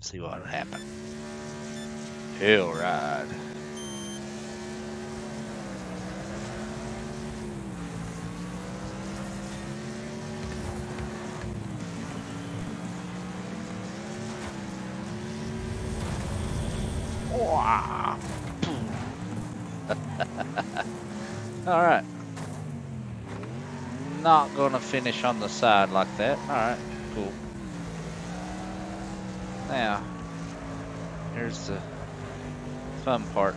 See what happened. Hell ride. Wow. All right. Not gonna finish on the side like that. All right, cool. Now, here's the fun part.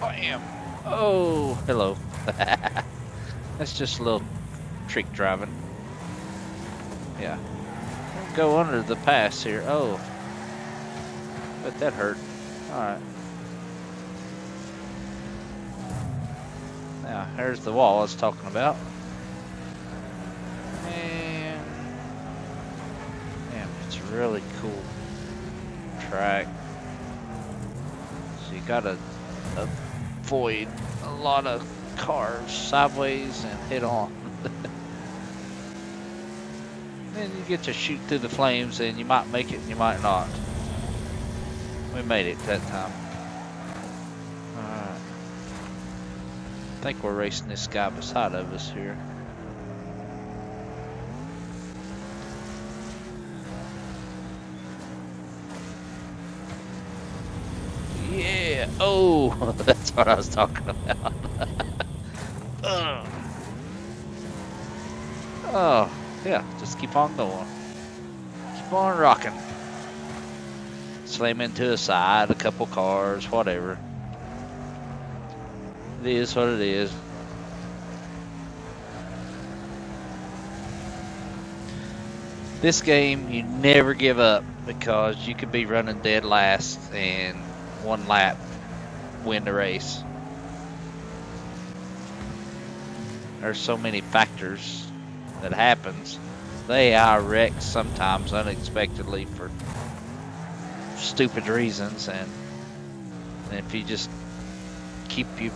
Bam! Oh, hello. That's just a little trick driving. Yeah. Go under the pass here. Oh. But that hurt. Alright. Now, here's the wall I was talking about. And... Damn, it's really cool track. So you gotta avoid a lot of cars sideways and head on. then you get to shoot through the flames and you might make it and you might not. We made it that time. Alright. I think we're racing this guy beside of us here. Yeah. Oh, that's what I was talking about. oh, yeah. Just keep on going. Keep on rocking. Slam into a side, a couple cars, whatever. It is what it is. This game, you never give up because you could be running dead last and one lap win the race. There's so many factors that happens. They are wrecked sometimes unexpectedly for stupid reasons and, and if you just keep your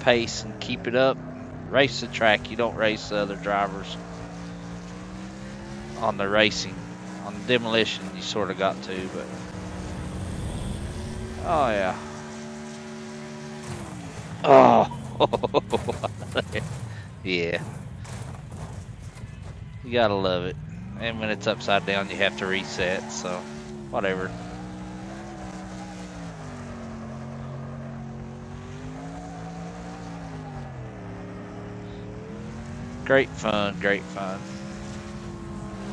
pace and keep it up, race the track, you don't race the other drivers on the racing. On demolition you sort of got to, but Oh yeah. Oh. yeah. You gotta love it. And when it's upside down, you have to reset, so whatever. Great fun, great fun.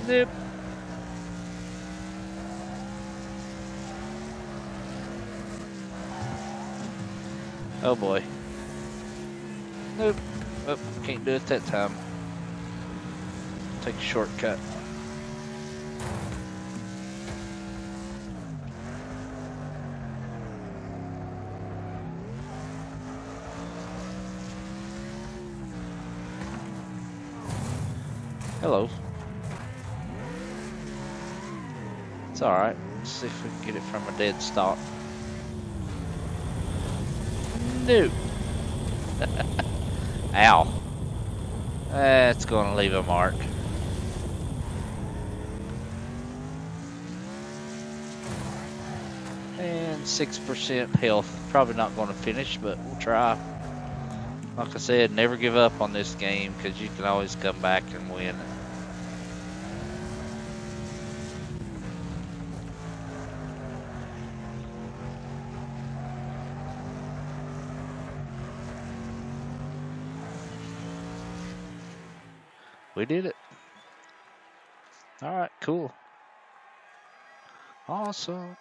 Nope. Oh boy. Nope. Oh, can't do it that time. Take a shortcut. Hello. It's alright. Let's see if we can get it from a dead stop. No. Ow. That's going to leave a mark. And 6% health. Probably not going to finish, but we'll try. Like I said, never give up on this game because you can always come back and win. We did it. All right, cool. Awesome.